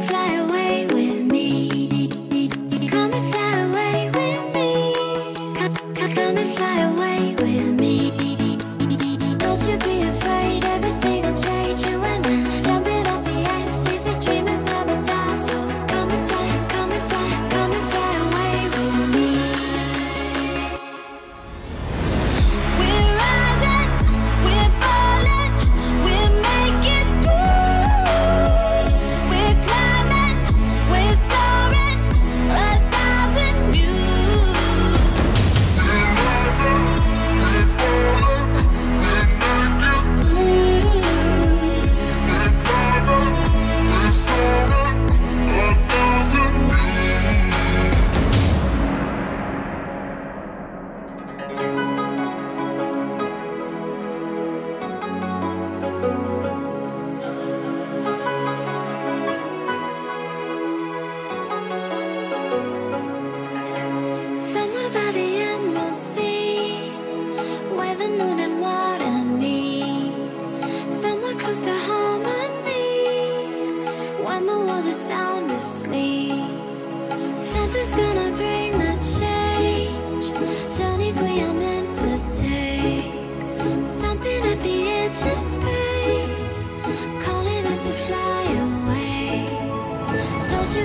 fly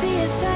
be afraid